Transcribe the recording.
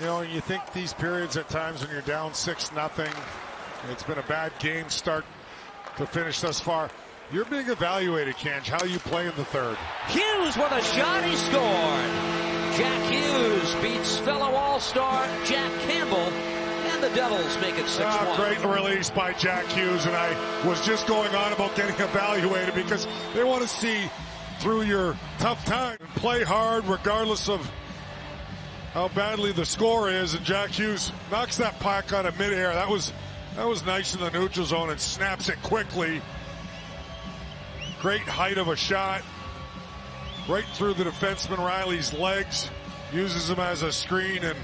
You know, you think these periods at times when you're down six nothing, it's been a bad game start to finish thus far. You're being evaluated, Kenj. How you play in the third? Hughes with a shot, he scored. Jack Hughes beats fellow All-Star Jack Campbell, and the Devils make it 6-1. Ah, great release by Jack Hughes, and I was just going on about getting evaluated because they want to see through your tough time and play hard regardless of how badly the score is. And Jack Hughes knocks that puck out of midair. That was that was nice in the neutral zone and snaps it quickly. Great height of a shot. Right through the defenseman Rielly's legs. Uses him as a screen and